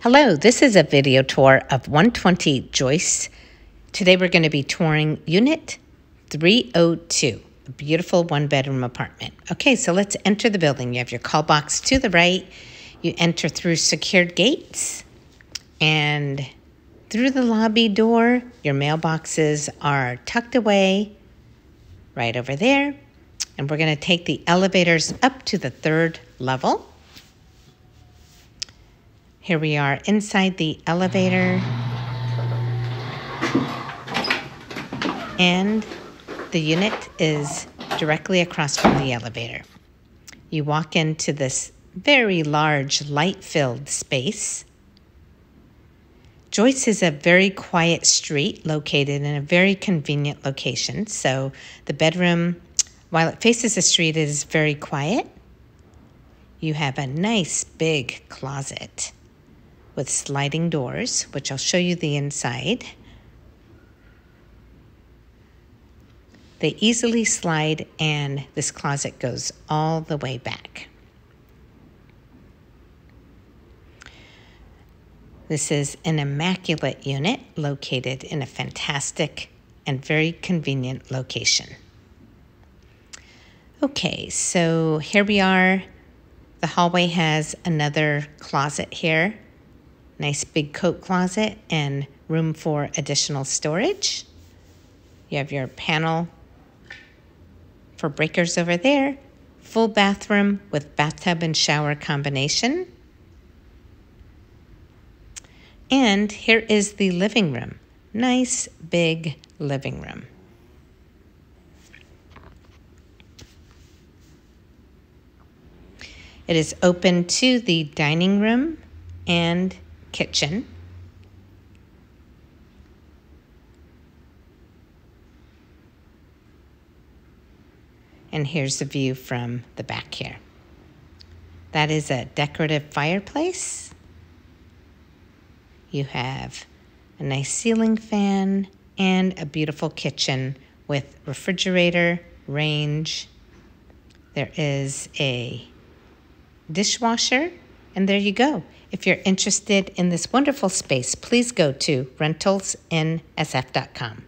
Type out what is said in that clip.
Hello, this is a video tour of 120 Joyce. Today we're going to be touring Unit 302, a beautiful one bedroom apartment. Okay, so let's enter the building. You have your call box to the right. You enter through secured gates and through the lobby door. Your mailboxes are tucked away right over there. And we're going to take the elevators up to the third level. Here we are inside the elevator. And the unit is directly across from the elevator. You walk into this very large light filled space. Joyce is a very quiet street located in a very convenient location. So the bedroom, while it faces the street, is very quiet. You have a nice big closet with sliding doors, which I'll show you the inside. They easily slide, and this closet goes all the way back. This is an immaculate unit located in a fantastic and very convenient location. Okay, so here we are. The hallway has another closet here Nice big coat closet and room for additional storage. You have your panel for breakers over there. Full bathroom with bathtub and shower combination. And here is the living room. Nice big living room. It is open to the dining room and kitchen. And here's the view from the back here. That is a decorative fireplace. You have a nice ceiling fan and a beautiful kitchen with refrigerator, range. There is a dishwasher, and there you go. If you're interested in this wonderful space, please go to rentalsinsf.com.